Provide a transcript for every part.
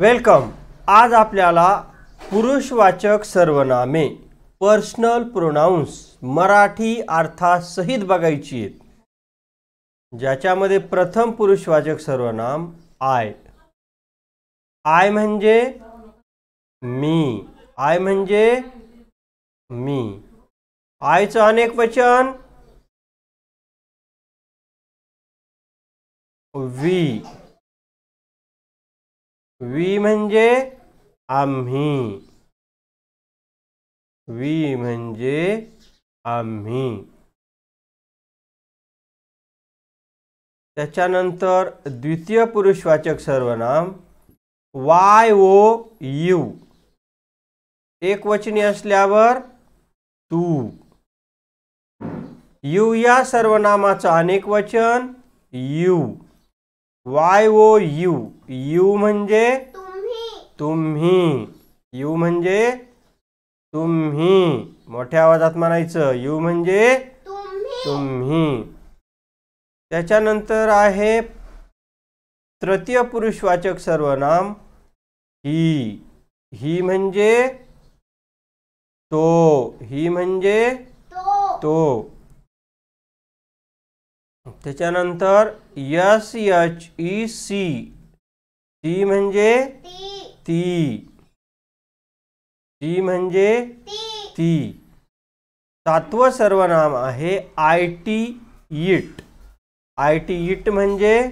Welcome. आज आपल्याला पुरुषवाचक सर्वनामे पर्सनल प्रोनाऊन्स मराठी अर्थासहित बघायची आहेत. ज्याच्यामध्ये प्रथम पुरुषवाचक सर्वनाम आय. आय म्हणजे मी. आय म्हणजे मी. आयचं अनेक वचन. वी. वी म्हणजे आम्ही. वी म्हणजे आम्ही. त्याच्यानंतर द्वितीय पुरुषवाचक सर्वनाम. Y O U. एक वचनी असल्यावर तू. यू या सर्वनामाचं अनेक वचन you. Y O U. You म्हणजे तुम्ही. यू म्हणजे तुम्ही. मोठ्या आवाजात म्हणायचं. यू म्हणजे तुम्ही. त्याच्यानंतर आहे तृतीय पुरुषवाचक सर्वनाम. ही. ही म्हणजे तो. ही म्हणजे तो. तो. त्याच्यानंतर यस एच ई सी. ती म्हणजे ती. ती. म्हणजे ती. ती. सातवं सर्वनाम आहे I T it. I T it म्हणजे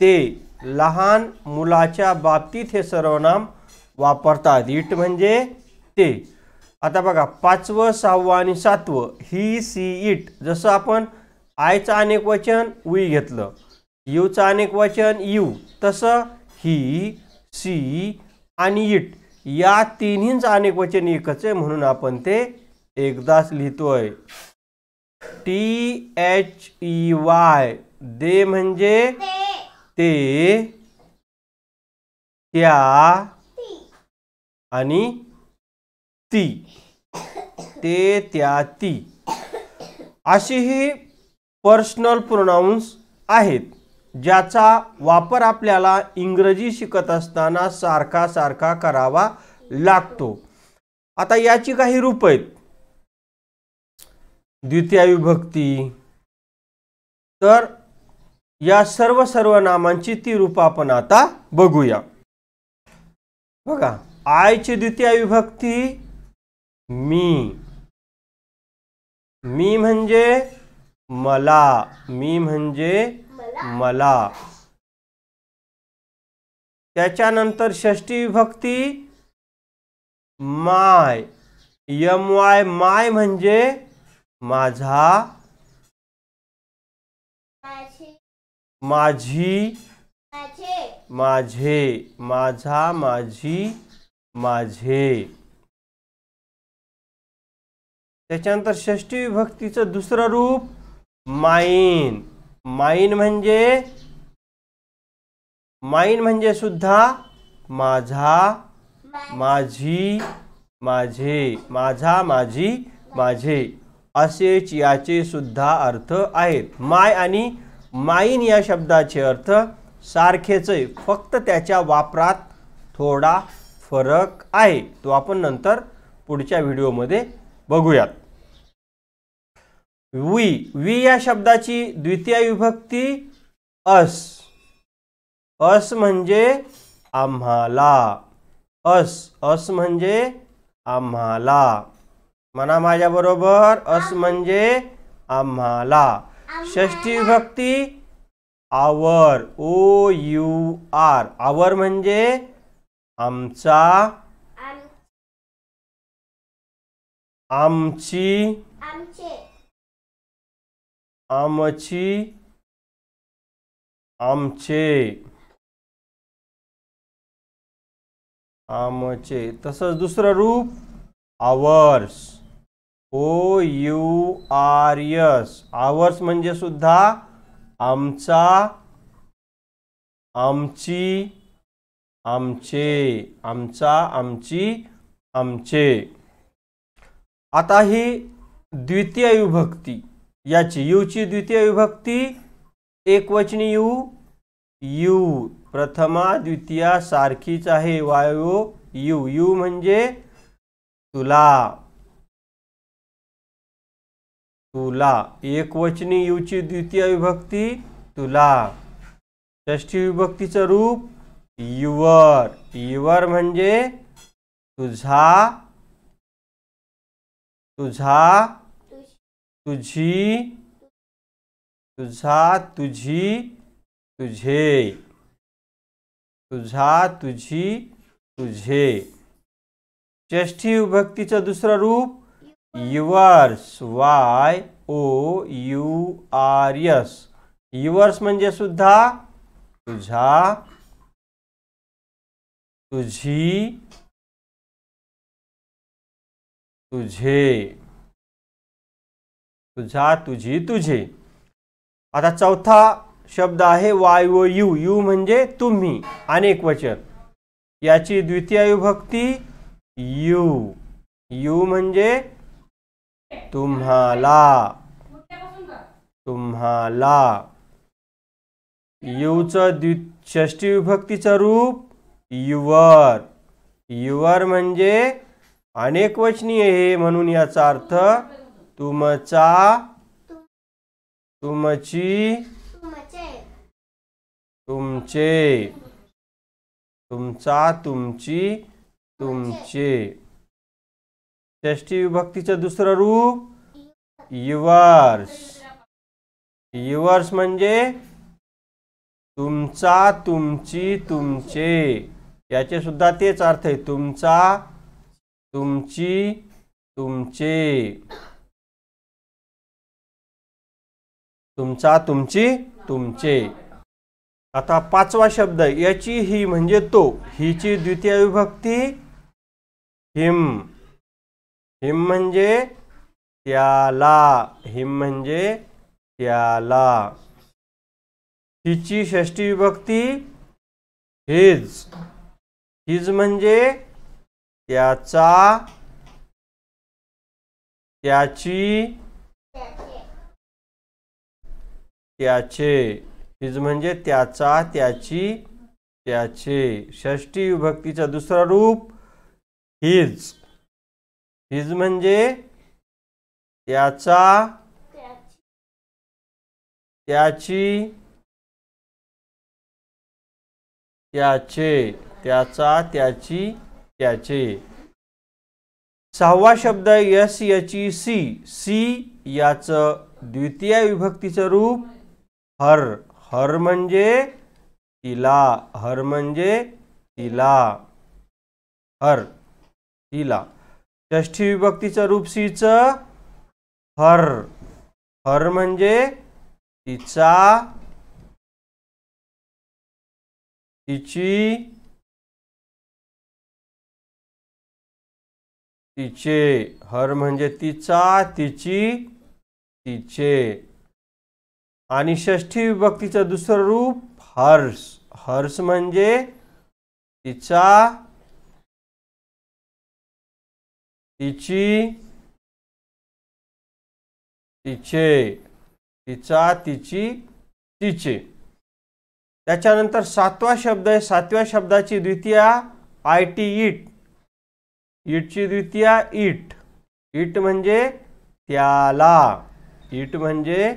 ते. लहान मुलाच्या बाबतीत हे सर्वनाम वापरतात. इट म्हणजे ते. आता बघा पाचवं सहावं आणि सातवं ही सी इट. जसं आपण आयचं अनेक वचन वी घेतलं. यूचं अनेक वचन यू. तसं ही सी आणि इट या तिन्हींचं अनेक वचन एकच आहे म्हणून आपण ते एकदाच लिहितोय. T H E Y. They म्हणजे ते त्या आणि ती. ते त्या ती. अशी ही पर्सनल प्रोनाऊन्स आहेत ज्याचा वापर आपल्याला इंग्रजी शिकत असताना सारखा सारखा करावा लागतो. आता याची काही रूप आहेत. द्वितीय विभक्ती. तर या सर्व सर्व नामांची ती रूप आपण आता बघूया. बघा आयची द्वितीय विभक्ती मी. मी म्हणजे मला. मी म्हणजे मला. त्याच्यानंतर षष्टी विभक्ती माय. यम वाय माय म्हणजे माझा. माझे. माझी. माझे. माझे. माझा माझी माझे. त्याच्यानंतर षष्टी विभक्तीचं दुसरं रूप माईन. माईन म्हणजे माईन म्हणजे सुद्धा माझा माझी माझे माझा माझी माझे. असेच याचे सुद्धा अर्थ आहेत. माय आणि माईन या शब्दाचे अर्थ सारखेच. आहे फक्त त्याच्या वापरात थोडा फरक आहे. तो आपण नंतर पुढच्या व्हिडिओमध्ये बघूयात. वी वी या शब्दाची द्वितीय विभक्ती अस. अस म्हणजे आम्हाला. अस अस म्हणजे आम्हाला. म्हणा माझ्याबरोबर अस म्हणजे आम्हाला. षष्टी विभक्ती आवर ओ यू आर. आवर म्हणजे आमचा. आम- आमची. आमची आमचे. आमचे. तसंच दुसरं रूप ours O U R S ours म्हणजे सुद्धा आमचा आमची आमचे. आमचा आमची आमचे. आता ही द्वितीय विभक्ती. याची यूची द्वितीय विभक्ती एकवचनी यू यू. प्रथमा द्वितीया सारखीच आहे वायो यू. यू म्हणजे तुला. तुला. एकवचनी यूची द्वितीय विभक्ती तुला. षष्ठी विभक्तीचं रूप युवर. युवर म्हणजे तुझा तुझा तुझी तुझा तुझी तुझे. तुझा तुझी तुझे. षष्ठी विभक्तीचं दुसरं रूप yours Y O U R S. Yours म्हणजे सुद्धा तुझा तुझी तुझे. तुझा तुझी तुझे. आता चौथा शब्द आहे वाय व यू. यू म्हणजे तुम्ही. अनेक वचन. याची द्वितीय विभक्ती यू. यू म्हणजे तुम्हाला. तुम्हाला. यूचं द्वि षष्टी विभक्तीचं रूप युवर. युवर म्हणजे अनेक वचनीय हे म्हणून याचा अर्थ तुमचा तुमची तुमचे तुमचा तुमची तुमचे षष्टी विभक्तीचं दुसरं रूप युवर्स. युवर्स म्हणजे तुमचा तुमची तुमचे. याचे सुद्धा तेच अर्थ आहे. तुमचा तुमची तुमचे. तुमचा तुमची तुमचे. आता पाचवा शब्द याची ही म्हणजे तो हिची द्वितीय विभक्ती हिम. हिम म्हणजे त्याला हिम म्हणजे त्याला. हिची षष्टी विभक्ती हिज. हिज म्हणजे त्याचा त्याची त्याचे हिज म्हणजे त्याचा त्याची त्याचे. षष्टी विभक्तीचा दुसरा रूप हिज. हिज म्हणजे त्याचा त्याची त्याचे. त्याचा त्याची त्याचे. सहावा शब्द यस याची सी. सी याचं द्वितीय विभक्तीचं रूप हर हर म्हणजे तिला हर म्हणजे तिला. हर तिला. षष्ठी विभक्तीचं रूप सीच हर हर म्हणजे तिचा तिची तिचे. हर म्हणजे तिचा तिची तिचे. आणि षष्ठी विभक्तीचं दुसरं रूप हर्ष. हर्ष म्हणजे तिचा तिची तिचे तिचा तिची तिचे. त्याच्यानंतर सातवा शब्द आहे सातव्या शब्दाची द्वितीया आय टी इट इटची द्वितीया इट इट म्हणजे त्याला. इट म्हणजे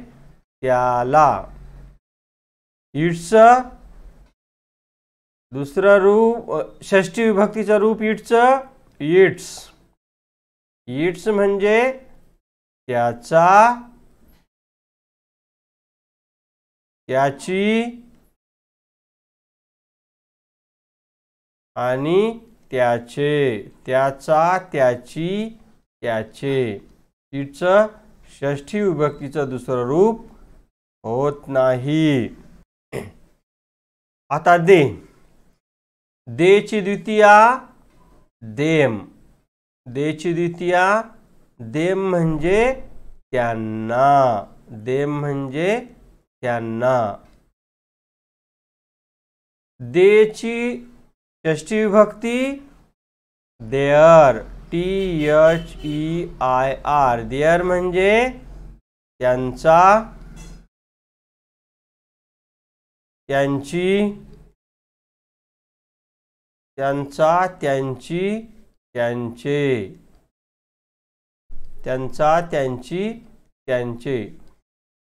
त्याला इट्स दुसरं रूप षष्टी षष्ठी विभक्तीचं रूप इट्स इट्स। इट्स म्हणजे त्याचा त्याची आणि त्याचे त्याचा त्याची त्याचे। इट्स षष्ठी विभक्तीचं दुसरं रूप होत नाही. आता दे. देची द्वितीया देम. देची द्वितीया देम म्हणजे त्यांना. देम म्हणजे त्यांना. देची षष्टी विभक्ती their. T H E I R. Their म्हणजे त्यांचा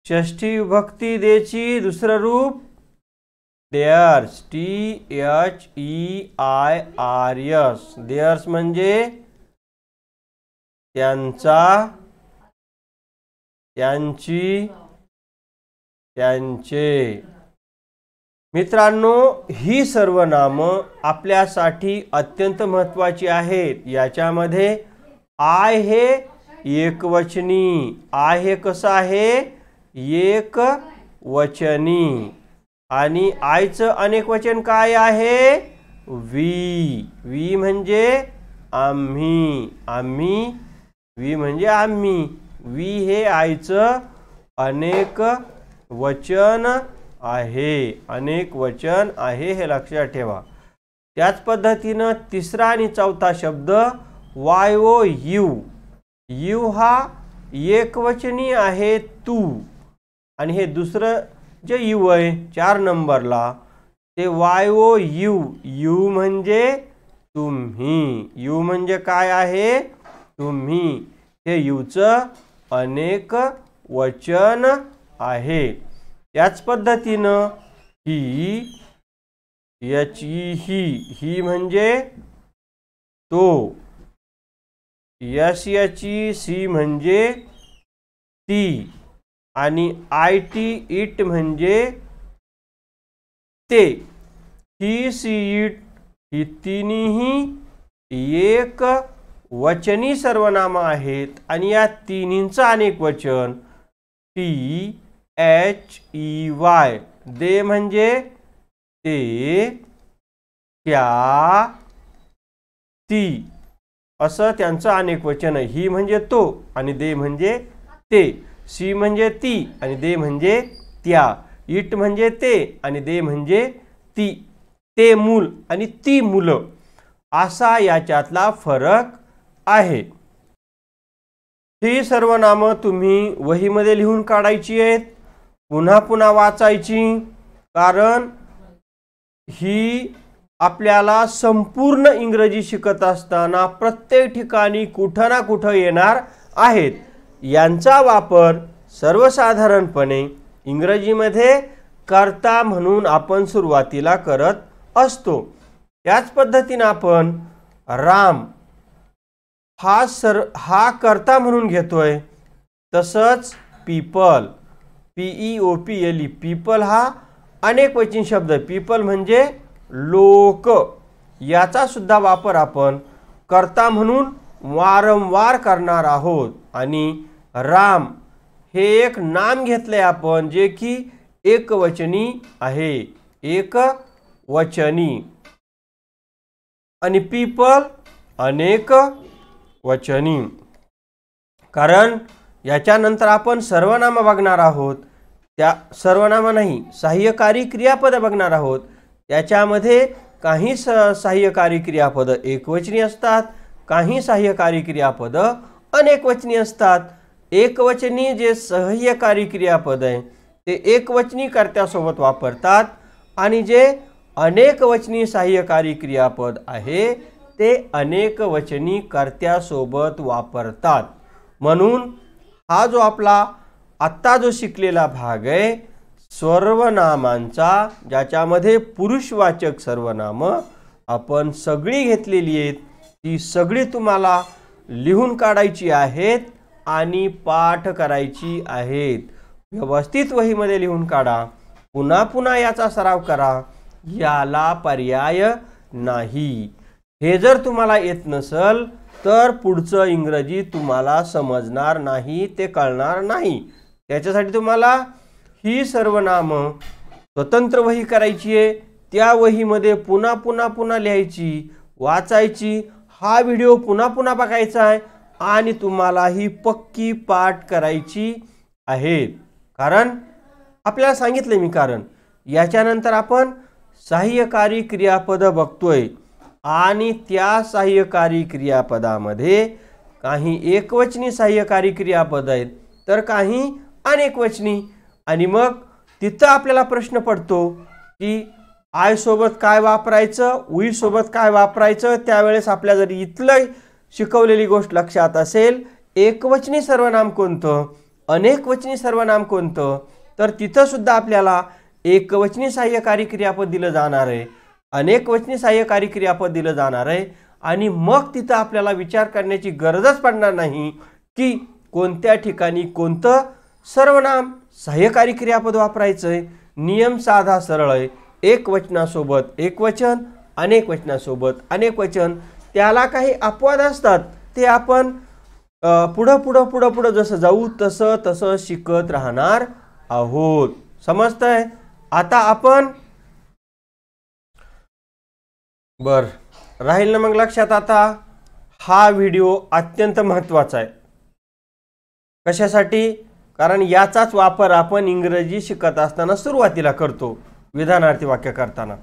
षष्ठी विभक्ती देची दुसरं रूप? Theirs T H E I R S theirs म्हणजे त्यांचे. मित्रांनो ही सर्व नामं आपल्यासाठी अत्यंत महत्त्वाची आहेत. याच्यामध्ये आय हे एकवचनी. आय हे कसं आहे? एक वचनी आणि आयचं अनेक वचन काय आहे? वी. वी म्हणजे आम्ही. आम्ही वी म्हणजे आम्ही. वी हे आईचं अनेक वचन आहे. अनेक वचन आहे हे लक्षात ठेवा. त्याच पद्धतीनं तिसरा आणि चौथा शब्द वाय ओ यू. यू हा एकवचनी आहे तू. आणि हे दुसरं जे यू आहे चार नंबरला ते वाय ओ यू. यू म्हणजे तुम्ही. यू म्हणजे काय आहे? तुम्ही. हे यूचं अनेक वचन आहे. त्याच पद्धतीनं ही याची ही ही म्हणजे तो. यश याची सी म्हणजे ती आणि आय टी इट म्हणजे ते. ही सी इट ही तिन्ही एक वचनी सर्वनामं आहेत आणि या तिन्हींचं अनेक वचन. T H E Y they म्हणजे ते त्या ती. असं त्यांचं अनेक वचन आहे. ही म्हणजे तो आणि दे म्हणजे ते. सी म्हणजे ती आणि दे म्हणजे त्या. इट म्हणजे ते आणि दे म्हणजे ती. ते मूल आणि ती मुलं. असा याच्यातला फरक आहे. ही सर्व नामं तुम्ही वहीमध्ये लिहून काढायची आहेत. पुन्हा पुन्हा वाचायची कारण ही आपल्याला संपूर्ण इंग्रजी शिकत असताना प्रत्येक ठिकाणी कुठं ना कुठं येणार आहेत. यांचा वापर सर्वसाधारणपणे इंग्रजीमध्ये कर्ता म्हणून आपण सुरुवातीला करत असतो. त्याच पद्धतीनं आपण राम हा सर हा कर्ता म्हणून घेतोय तसंच people. P E O P L E people हा अनेक वचन शब्द. पीपल म्हणजे लोक. याचा सुद्धा वापर आपण करता म्हणून वारंवार करणार आहोत. आणि राम हे एक नाम घेतले आपण जे की एकवचनी आहे. एक वचनी आणि पीपल अनेक वचनी कारण याच्यानंतर आपण सर्वनाम बघणार आहोत. त्या सर्वनाम नाही सहाय्यकारी क्रियापद बघणार आहोत. त्याच्यामध्ये काही स सहाय्यकारी क्रियापद एकवचनी असतात काही सहाय्यकारी क्रियापद अनेकवचनी असतात. एकवचनी जे सहाय्यकारी क्रियापद आहे ते एकवचनी कर्त्यासोबत वापरतात आणि जे अनेकवचनी सहाय्यकारी क्रियापद आहे ते अनेकवचनी कर्त्यासोबत वापरतात. म्हणून हा जो आपला आत्ता जो शिकलेला भाग आहे सर्वनामांचा ज्याच्यामध्ये पुरुषवाचक सर्वनामं आपण सगळी घेतलेली आहेत ती सगळी तुम्हाला लिहून काढायची आहेत आणि पाठ करायची आहेत. व्यवस्थित वहीमध्ये लिहून काढा. पुन्हा पुन्हा याचा सराव करा. याला पर्याय नाही. हे जर तुम्हाला येत नसल तर पुढचं इंग्रजी तुम्हाला समजणार नाही ते कळणार नाही. त्याच्यासाठी तुम्हाला ही सर्वनामं स्वतंत्र वही करायची आहे. त्या वहीमध्ये पुन्हा पुन्हा पुन्हा लिहायची वाचायची. हा व्हिडिओ पुन्हा पुन्हा बघायचा आहे आणि तुम्हाला ही पक्की पाठ करायची आहे. कारण आपल्याला सांगितलं मी कारण. याच्यानंतर आपण सहाय्यकारी क्रियापद बघतोय. आणि त्या सहाय्यकारी क्रियापदामध्ये काही एकवचनी सहाय्यकारी क्रियापद आहेत. तर काही अनेकवचनी आणि मग तिथं आपल्याला प्रश्न पडतो की आयसोबत काय वापरायचं उईसोबत काय वापरायचं त्यावेळेस आपल्या जर इथलं शिकवलेली गोष्ट लक्षात असेल एकवचनी सर्वनाम कोणतं अनेकवचनी सर्वनाम कोणतं तर तिथंसुद्धा आपल्याला एकवचनी सहाय्यकारी क्रियापद दिलं जाणार आहे. अनेकवचनी सहाय्यकारी क्रियापद दिलं जाणार आहे. आणि मग तिथं आपल्याला विचार करण्याची गरजच पडणार नाही की कोणत्या ठिकाणी कोणतं सर्वनाम सहाय्यकारी क्रियापद वापरायचं आहे नियम साधा सरळ आहे. एक वचनासोबत एक वचन अनेक वचनासोबत अनेक वचन. त्याला काही अपवाद असतात. ते आपण पुढं पुढं पुढं पुढं जसं जाऊ तसं तसं शिकत राहणार आहोत. समजतंय? आता आपण बर राहील ना मग लक्षात आता? हा व्हिडिओ अत्यंत महत्त्वाचा आहे. कशासाठी? कारण याचाच वापर आपण इंग्रजी शिकत असताना सुरुवातीला करतो विधानार्थी वाक्य करताना.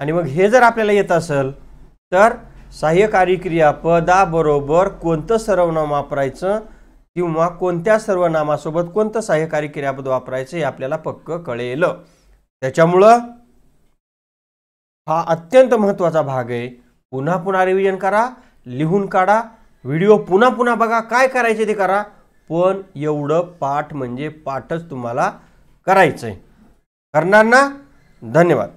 आणि मग हे जर आपल्याला येत असेल तर सहाय्यकारी क्रियापदाबरोबर कोणतं सर्वनाम वापरायचं किंवा कोणत्या सर्वनामासोबत कोणतं सहाय्यकारी क्रियापद वापरायचं हे आपल्याला पक्क कळेल. त्याच्यामुळं हा अत्यंत महत्त्वाचा भाग आहे. पुन्हा पुन्हा रिव्हिजन करा लिहून काढा व्हिडिओ पुन्हा पुन्हा बघा काय करायचे ते करा. पण एवढं पाठ म्हणजे पाठच तुम्हाला करायचं आहे करणार ना? धन्यवाद.